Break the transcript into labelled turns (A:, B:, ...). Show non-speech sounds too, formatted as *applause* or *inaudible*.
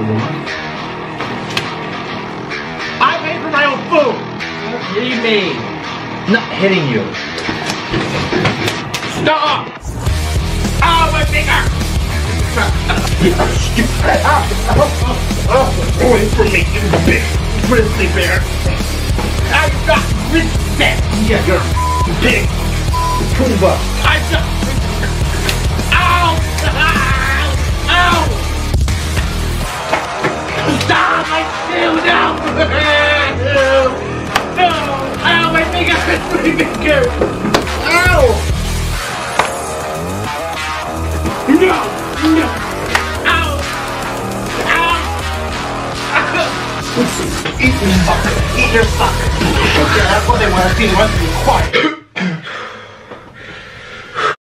A: I pay for my own food.
B: What do you mean? Not hitting you.
A: Stop! Ow, my finger! Away from me, you big grizzly bear! I got respect! Yeah, you're big Pumbaa! My! Ow! No! No! Ow! Ow! *laughs* Eat your fuck! Eat your fuck! Okay, that's what they want to see. They want to be quiet.